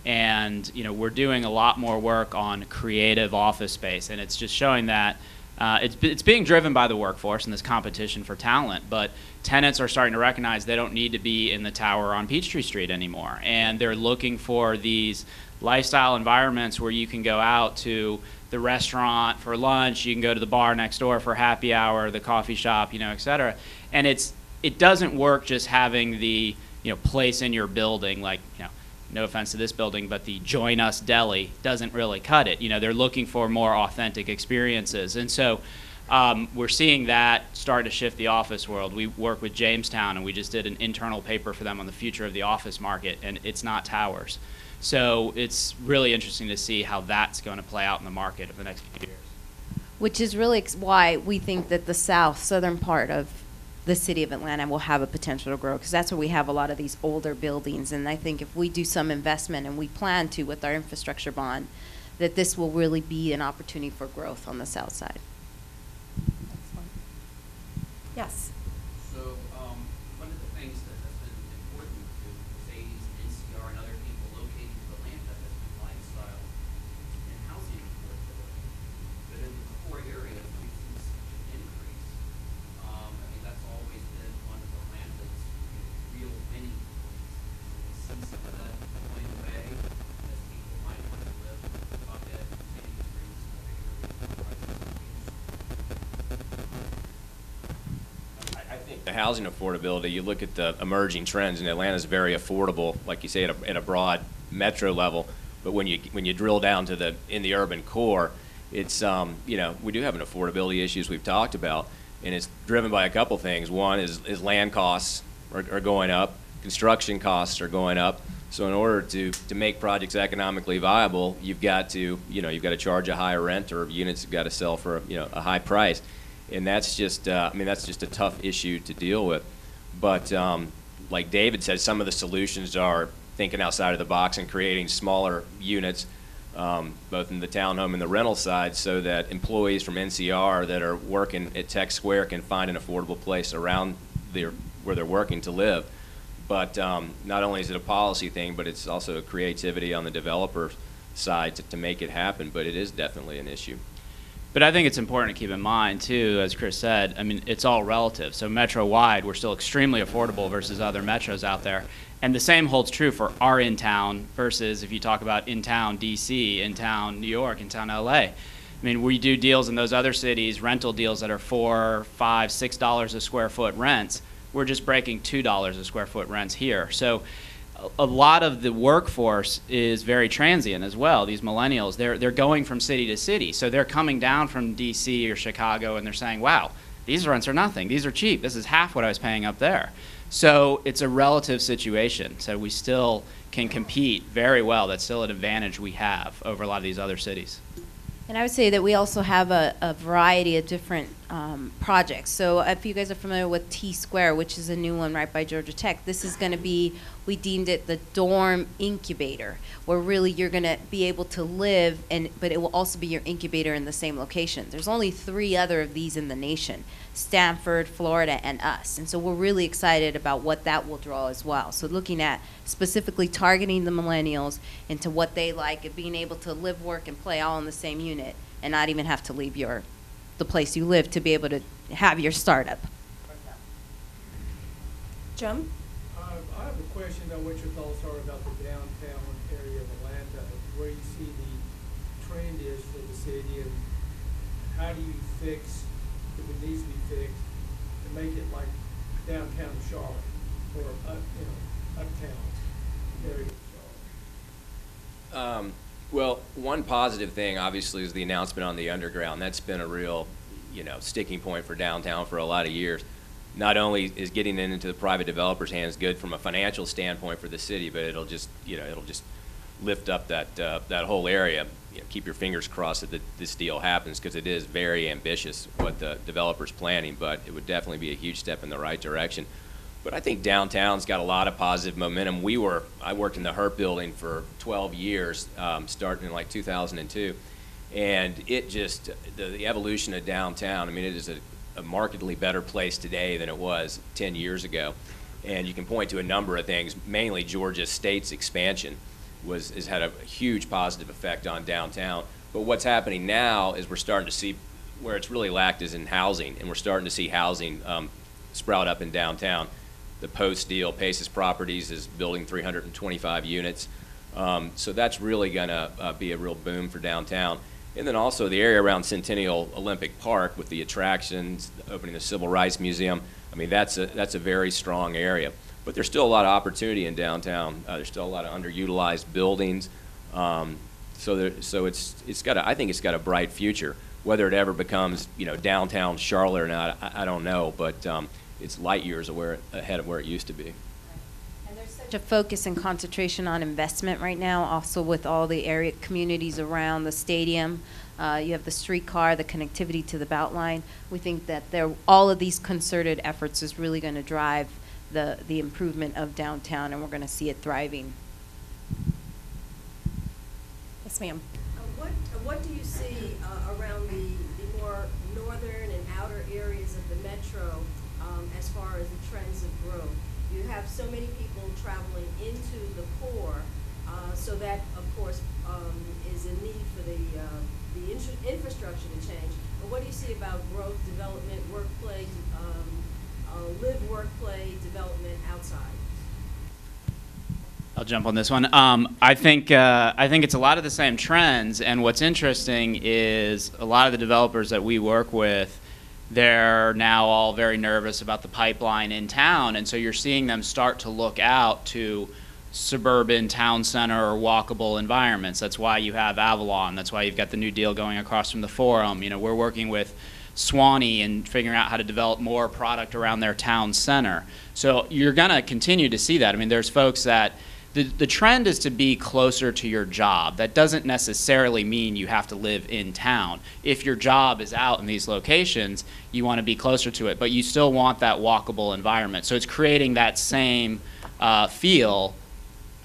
[SPEAKER 4] And you know, we're doing a lot more work on creative office space, and it's just showing that uh, it's it's being driven by the workforce and this competition for talent. But tenants are starting to recognize they don't need to be in the tower on Peachtree Street anymore, and they're looking for these lifestyle environments where you can go out to the restaurant for lunch, you can go to the bar next door for happy hour, the coffee shop, you know, et cetera. And it's it doesn't work just having the you know place in your building like you know no offense to this building, but the Join Us Deli doesn't really cut it. You know, they're looking for more authentic experiences, and so um, we're seeing that start to shift the office world. We work with Jamestown, and we just did an internal paper for them on the future of the office market, and it's not towers. So it's really interesting to see how that's going to play out in the market over the next few years.
[SPEAKER 3] Which is really why we think that the south, southern part of the city of Atlanta will have a potential to grow because that's where we have a lot of these older buildings. And I think if we do some investment and we plan to with our infrastructure bond, that this will really be an opportunity for growth on the south side.
[SPEAKER 2] Yes.
[SPEAKER 7] Housing affordability, you
[SPEAKER 5] look at the emerging trends, and Atlanta's very affordable, like you say, at a, at a broad metro level. But when you, when you drill down to the, in the urban core, it's, um, you know, we do have an affordability issues we've talked about, and it's driven by a couple things. One is, is land costs are, are going up, construction costs are going up. So in order to, to make projects economically viable, you've got to, you know, you've got to charge a higher rent, or units have got to sell for, you know, a high price and that's just uh, I mean that's just a tough issue to deal with. But um, like David said, some of the solutions are thinking outside of the box and creating smaller units, um, both in the townhome and the rental side, so that employees from NCR that are working at Tech Square can find an affordable place around their where they're working to live. But um, not only is it a policy thing, but it's also creativity on the developer side to, to make it happen. But it is definitely an issue.
[SPEAKER 4] But I think it's important to keep in mind, too, as Chris said, I mean, it's all relative. So metro wide, we're still extremely affordable versus other metros out there. And the same holds true for our in town versus if you talk about in town DC, in town New York, in town LA. I mean, we do deals in those other cities, rental deals that are four, five, six dollars a square foot rents. We're just breaking two dollars a square foot rents here. So a lot of the workforce is very transient as well. These millennials, they're they're going from city to city, so they're coming down from D.C. or Chicago, and they're saying, "Wow, these rents are nothing. These are cheap. This is half what I was paying up there." So it's a relative situation. So we still can compete very well. That's still an advantage we have over a lot of these other cities.
[SPEAKER 3] And I would say that we also have a, a variety of different um, projects. So if you guys are familiar with T Square, which is a new one right by Georgia Tech, this is going to be, we deemed it the dorm incubator, where really you're going to be able to live, and but it will also be your incubator in the same location. There's only three other of these in the nation. Stanford, Florida, and us. And so we're really excited about what that will draw as well. So looking at specifically targeting the millennials into what they like and being able to live, work, and play all in the same unit and not even have to leave your the place you live to be able to have your startup.
[SPEAKER 2] Jim?
[SPEAKER 8] Uh, I have a question on what your thoughts are about the downtown area of Atlanta, where you see the trend is for the city, and how do you fix, if it needs to be fixed, to make it like downtown Charlotte, or up, you know, uptown area of Charlotte?
[SPEAKER 5] Um, well, one positive thing, obviously, is the announcement on the underground. That's been a real, you know, sticking point for downtown for a lot of years. Not only is getting it into the private developers' hands good from a financial standpoint for the city, but it'll just, you know, it'll just lift up that uh, that whole area. You know, keep your fingers crossed that this deal happens because it is very ambitious what the developers planning, but it would definitely be a huge step in the right direction. But I think downtown's got a lot of positive momentum. We were, I worked in the Hurt Building for 12 years, um, starting in like 2002, and it just the, the evolution of downtown. I mean, it is a, a markedly better place today than it was 10 years ago, and you can point to a number of things. Mainly, Georgia State's expansion was has had a huge positive effect on downtown. But what's happening now is we're starting to see where it's really lacked is in housing, and we're starting to see housing um, sprout up in downtown the Post deal, Paces Properties is building 325 units. Um, so that's really going to uh, be a real boom for downtown. And then also the area around Centennial Olympic Park with the attractions, opening the Civil Rights Museum. I mean, that's a, that's a very strong area. But there's still a lot of opportunity in downtown. Uh, there's still a lot of underutilized buildings. Um, so there, so it's, it's got a, I think it's got a bright future. Whether it ever becomes, you know, downtown Charlotte or not, I, I don't know. But um, it's light years of where, ahead of where it used to be.
[SPEAKER 3] And there's such a focus and concentration on investment right now, also with all the area communities around the stadium. Uh, you have the streetcar, the connectivity to the Beltline. We think that there, all of these concerted efforts is really going to drive the, the improvement of downtown, and we're going to see it thriving.
[SPEAKER 2] Yes, ma'am.
[SPEAKER 9] Uh, What, uh, what do you see uh, around the, the more northern and outer areas of the metro um, as far as the trends of growth? You have so many people traveling into the core, uh, so that, of course, um, is a need for the, uh, the infra- infrastructure to change. But what do you see about growth, development, workplace, um, uh, live, work, play, development outside?
[SPEAKER 4] I'll jump on this one. Um, I think uh, I think it's a lot of the same trends, and what's interesting is a lot of the developers that we work with, they're now all very nervous about the pipeline in town, and so you're seeing them start to look out to suburban town center or walkable environments. That's why you have Avalon. That's why you've got the new deal going across from the Forum. You know, we're working with Suwanee and figuring out how to develop more product around their town center. So you're going to continue to see that. I mean, there's folks that the, the trend is to be closer to your job. That doesn't necessarily mean you have to live in town. If your job is out in these locations, you want to be closer to it, but you still want that walkable environment. So it's creating that same uh, feel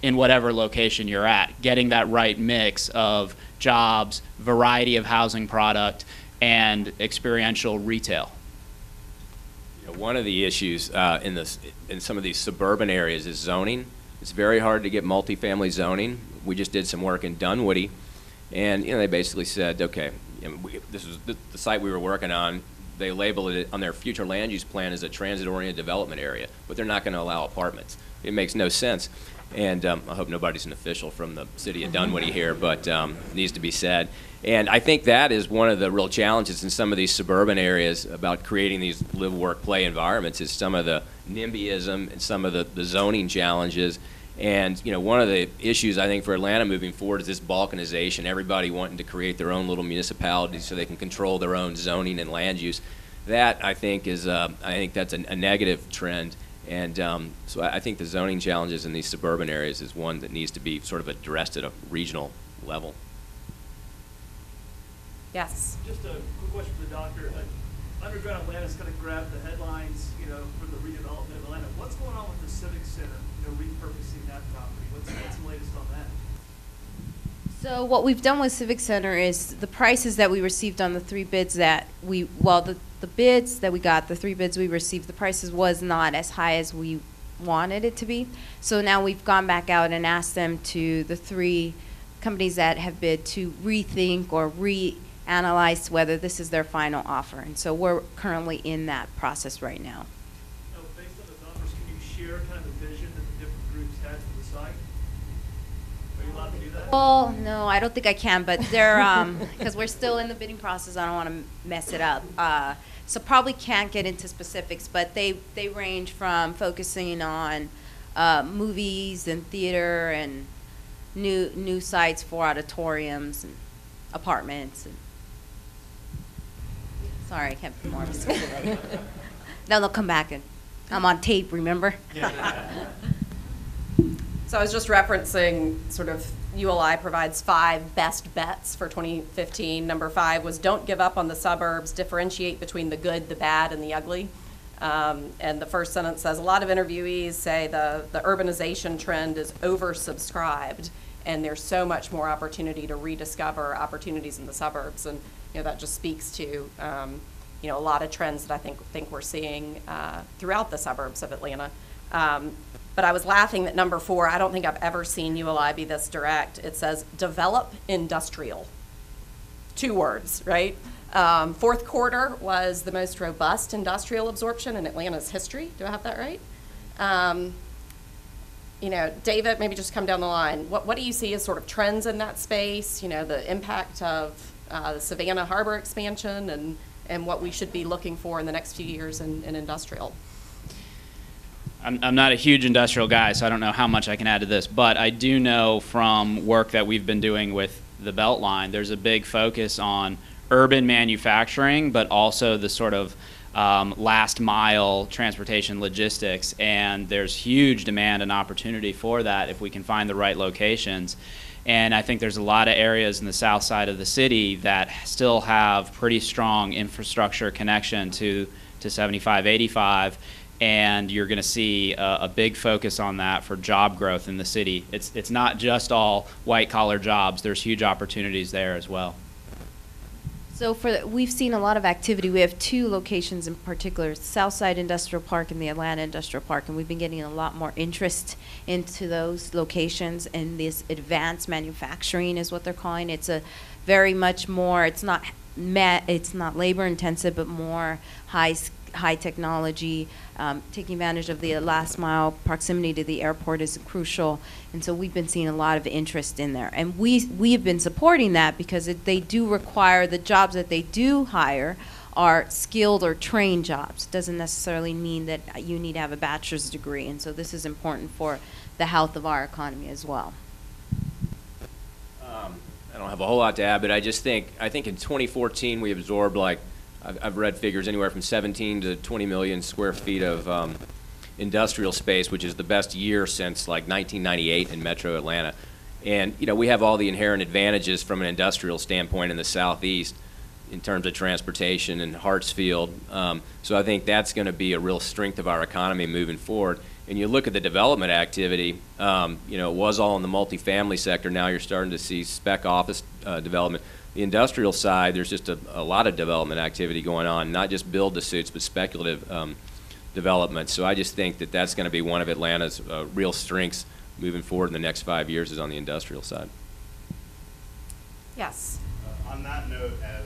[SPEAKER 4] in whatever location you're at, getting that right mix of jobs, variety of housing product, and experiential retail.
[SPEAKER 5] You know, one of the issues uh, in this in some of these suburban areas is zoning. It's very hard to get multifamily zoning. We just did some work in Dunwoody, and you know they basically said, okay, you know, we, this is the, the site we were working on. They labeled it on their future land use plan as a transit-oriented development area, but they're not going to allow apartments. It makes no sense. And um, I hope nobody's an official from the city of Dunwoody here, but um, it needs to be said. And I think that is one of the real challenges in some of these suburban areas about creating these live, work, play environments is some of the NIMBYism and some of the, the zoning challenges. And you know, one of the issues I think for Atlanta moving forward is this balkanization. Everybody wanting to create their own little municipalities so they can control their own zoning and land use. That I think is, uh, I think that's a, a negative trend. And um, so I I think the zoning challenges in these suburban areas is one that needs to be sort of addressed at a regional level.
[SPEAKER 2] Yes.
[SPEAKER 6] Just a quick question for the doctor. Uh, Underground Atlanta's kind of grabbed the headlines, you know, for the redevelopment of Atlanta. What's going on with the Civic Center, you know, repurposing that property? What's, what's the latest on that?
[SPEAKER 3] So what we've done with Civic Center is the prices that we received on the three bids that we, well, the, the bids that we got, the three bids we received, the prices was not as high as we wanted it to be. So now we've gone back out and asked them to, the three companies that have bid to rethink or reanalyze whether this is their final offer. And so we're currently in that process right now.
[SPEAKER 6] Now, based on the numbers, can you share kind of the vision that the different groups had for the site? Are you allowed to do that?
[SPEAKER 3] Well, no, I don't think I can, but they're, um, because we're still in the bidding process, I don't want to mess it up. Uh, so probably can't get into specifics, but they, they range from focusing on, uh, movies and theater and new, new sites for auditoriums and apartments and. Sorry, I can't be more specific. Then they'll come back and, I'm on tape, remember?
[SPEAKER 2] So I was just referencing sort of ULI provides five best bets for 2015. Number five was don't give up on the suburbs, differentiate between the good, the bad, and the ugly. Um, and the first sentence says a lot of interviewees say the, the urbanization trend is oversubscribed, and there's so much more opportunity to rediscover opportunities in the suburbs. And you know that just speaks to um, you know a lot of trends that I think think we're seeing uh, throughout the suburbs of Atlanta. Um, but I was laughing that number four, I don't think I've ever seen ULI be this direct. It says, develop industrial. Two words, right? Um, fourth quarter was the most robust industrial absorption in Atlanta's history. Do I have that right? Um, you know, David, maybe just come down the line. What, what do you see as sort of trends in that space? You know, the impact of uh, the Savannah Harbor expansion and, and what we should be looking for in the next few years in, in industrial.
[SPEAKER 4] I'm, I'm not a huge industrial guy, so I don't know how much I can add to this, but I do know from work that we've been doing with the Beltline, there's a big focus on urban manufacturing, but also the sort of um, last mile transportation logistics, and there's huge demand and opportunity for that if we can find the right locations. And I think there's a lot of areas in the south side of the city that still have pretty strong infrastructure connection to, to 75, 85 and you're going to see a, a, big focus on that for job growth in the city. It's it's not just all white collar jobs. There's huge opportunities there as well.
[SPEAKER 3] So for the, we've seen a lot of activity. We have two locations in particular: Southside Industrial Park and the Atlanta Industrial Park, and we've been getting a lot more interest into those locations. And this advanced manufacturing is what they're calling. It's a very much more. It's not It's not labor intensive, but more high high technology, um, taking advantage of the last mile proximity to the airport is crucial. And so we've been seeing a lot of interest in there. And we, we have been supporting that because it, they do require the jobs that they do hire are skilled or trained jobs. Doesn't necessarily mean that you need to have a bachelor's degree. And so this is important for the health of our economy as well.
[SPEAKER 5] Um, I don't have a whole lot to add, but I just think, I think in 2014 we absorbed like I've, I've read figures anywhere from 17 to 20 million square feet of um, industrial space, which is the best year since like 1998 in Metro Atlanta. And you know we have all the inherent advantages from an industrial standpoint in the southeast in terms of transportation and Hartsfield. Um, so I think that's going to be a real strength of our economy moving forward. And you look at the development activity, um, you know, it was all in the multifamily sector. Now you're starting to see spec office uh, development the industrial side, there's just a, a, lot of development activity going on, not just build to suits, but speculative um, development. So I just think that that's going to be one of Atlanta's uh, real strengths moving forward in the next five years is on the industrial side.
[SPEAKER 2] Yes.
[SPEAKER 10] Uh, on that note, as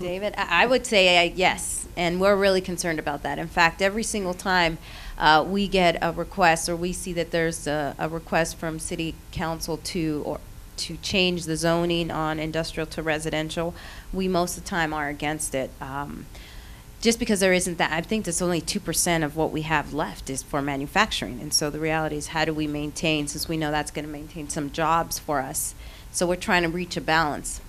[SPEAKER 3] David, I would say uh, yes, and we're really concerned about that. In fact, every single time uh, we get a request or we see that there's a, a, request from City Council to or to change the zoning on industrial to residential, we most of the time are against it. Um, just because there isn't that, I think that's only 2% of what we have left is for manufacturing. And so the reality is, how do we maintain, since we know that's going to maintain some jobs for us? So we're trying to reach a balance.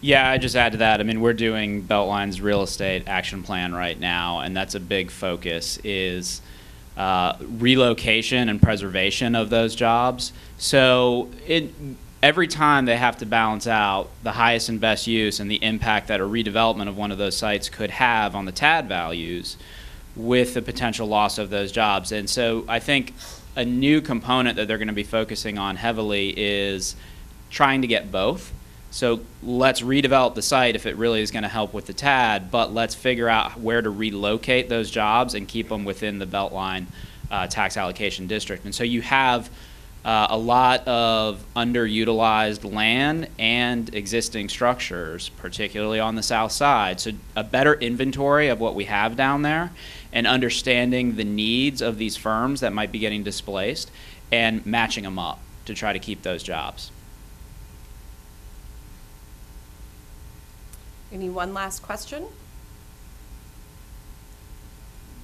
[SPEAKER 4] Yeah, I just add to that. I mean, we're doing Beltline's real estate action plan right now, and that's a big focus is uh, relocation and preservation of those jobs. So it every time they have to balance out the highest and best use and the impact that a redevelopment of one of those sites could have on the TAD values with the potential loss of those jobs. And so I think a new component that they're going to be focusing on heavily is trying to get both. So let's redevelop the site if it really is going to help with the TAD, but let's figure out where to relocate those jobs and keep them within the Beltline uh, tax allocation district. And so you have uh, a lot of underutilized land and existing structures, particularly on the south side. So, a better inventory of what we have down there and understanding the needs of these firms that might be getting displaced and matching them up to try to keep those jobs.
[SPEAKER 2] Any one last question?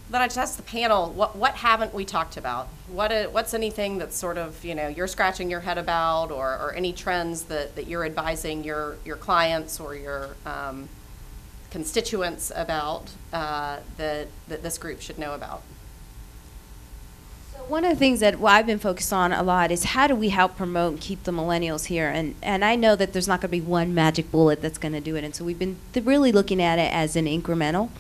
[SPEAKER 2] Then I just ask the panel, what, what haven't we talked about? What, what's anything that's sort of, you know, you're scratching your head about, or, or any trends that, that you're advising your, your clients or your um, constituents about uh, that, that this group should know about?
[SPEAKER 3] One of the things that I've been focused on a lot is how do we help promote and keep the millennials here? And and I know that there's not going to be one magic bullet that's going to do it. And so we've been really looking at it as an incremental.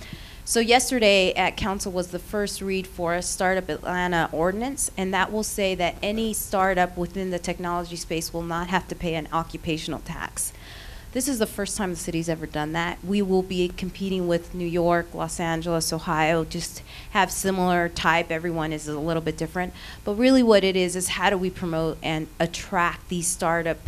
[SPEAKER 3] So yesterday at council was the first read for a Startup Atlanta ordinance, and that will say that any startup within the technology space will not have to pay an occupational tax. This is the first time the city's ever done that. We will be competing with New York, Los Angeles, Ohio, just have similar type. Everyone is a little bit different. But really what it is is how do we promote and attract these startup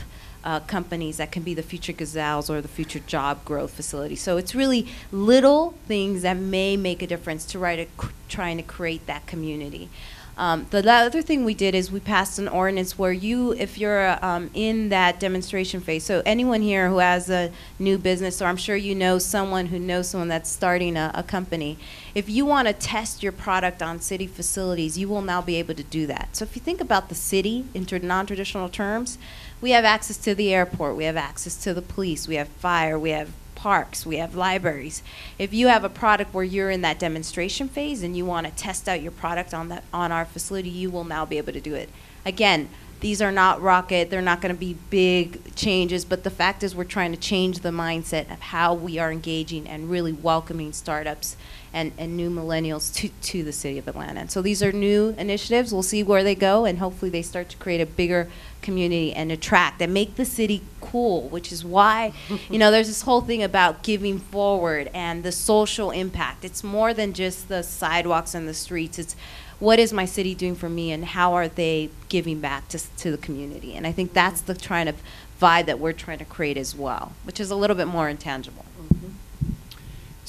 [SPEAKER 3] uh, companies that can be the future gazelles or the future job growth facility. So it's really little things that may make a difference to try to trying to create that community. Um, the other thing we did is we passed an ordinance where you, if you're um, in that demonstration phase, so anyone here who has a new business, or I'm sure you know someone who knows someone that's starting a, a company, if you want to test your product on city facilities, you will now be able to do that. So if you think about the city in tra- non-traditional terms, we have access to the airport, we have access to the police, we have fire, we have parks, we have libraries. If you have a product where you're in that demonstration phase and you want to test out your product on that on our facility, you will now be able to do it. Again, these are not rocket, they're not going to be big changes, but the fact is we're trying to change the mindset of how we are engaging and really welcoming startups and, and new millennials to, to the city of Atlanta. And so these are new initiatives. We'll see where they go and hopefully they start to create a bigger community and attract and make the city cool, which is why, you know, there's this whole thing about giving forward and the social impact. It's more than just the sidewalks and the streets. It's what is my city doing for me and how are they giving back to, to the community? And I think that's the kind of vibe that we're trying to create as well, which is a little bit more intangible.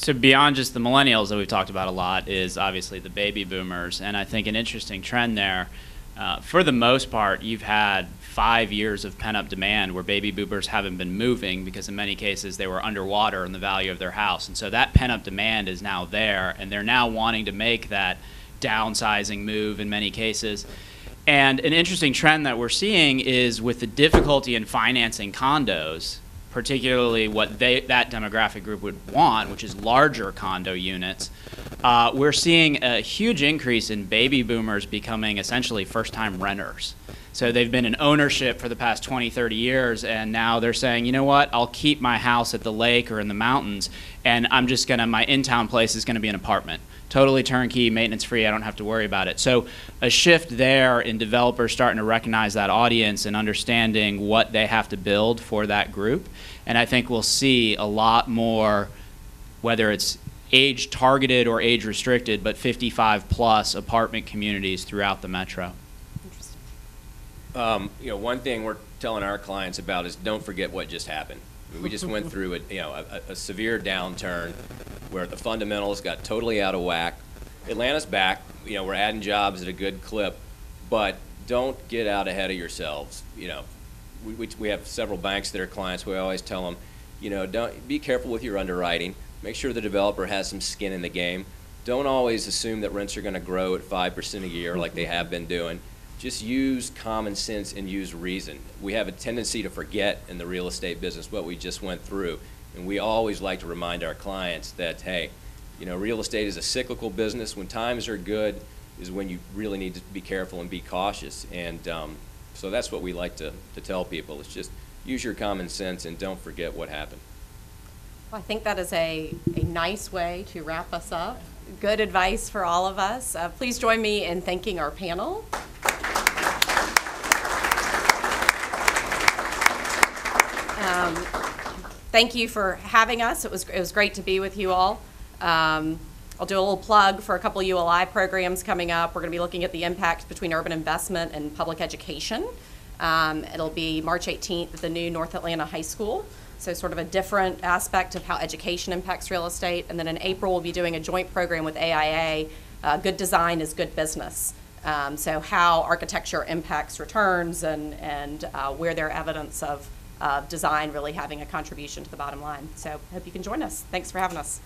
[SPEAKER 4] So beyond just the millennials that we've talked about a lot is obviously the baby boomers, and I think an interesting trend there. Uh, for the most part, you've had five years of pent-up demand where baby boomers haven't been moving because in many cases they were underwater in the value of their house, and so that pent-up demand is now there, and they're now wanting to make that downsizing move in many cases. And an interesting trend that we're seeing is with the difficulty in financing condos, particularly what they, that demographic group would want, which is larger condo units, uh, we're seeing a huge increase in baby boomers becoming essentially first time renters. So they've been in ownership for the past 20, 30 years, and now they're saying, you know what, I'll keep my house at the lake or in the mountains, and I'm just gonna, my in town place is gonna be an apartment. Totally turnkey, maintenance free, I don't have to worry about it. So a shift there in developers starting to recognize that audience and understanding what they have to build for that group. And I think we'll see a lot more, whether it's age targeted or age restricted, but 55 plus apartment communities throughout the metro.
[SPEAKER 5] Um, you know, one thing we're telling our clients about is don't forget what just happened. I mean, We just went through a, you know, a, a severe downturn where the fundamentals got totally out of whack. Atlanta's back, you know, we're adding jobs at a good clip, but don't get out ahead of yourselves. You know, we, we, we have several banks that are clients, we always tell them, you know, don't, be careful with your underwriting. make sure the developer has some skin in the game. Don't always assume that rents are going to grow at 5% a year like they have been doing. Just use common sense and use reason. We have a tendency to forget in the real estate business what we just went through. And we always like to remind our clients that, hey, you know, real estate is a cyclical business. When times are good is when you really need to be careful and be cautious. And um, so that's what we like to, to tell people. It's just use your common sense and don't forget what happened.
[SPEAKER 2] Well, I think that is a, a nice way to wrap us up. Good advice for all of us. Uh, please join me in thanking our panel. Um, thank you for having us. It was, it was great to be with you all. Um, I'll do a little plug for a couple ULI programs coming up. We're going to be looking at the impact between urban investment and public education. Um, it'll be March 18th at the new North Atlanta High School. So sort of a different aspect of how education impacts real estate. And then in April, we'll be doing a joint program with AIA, uh, Good Design is Good Business. Um, so how architecture impacts returns and, and uh, where there are evidence of uh, design really having a contribution to the bottom line. So hope you can join us. Thanks for having us.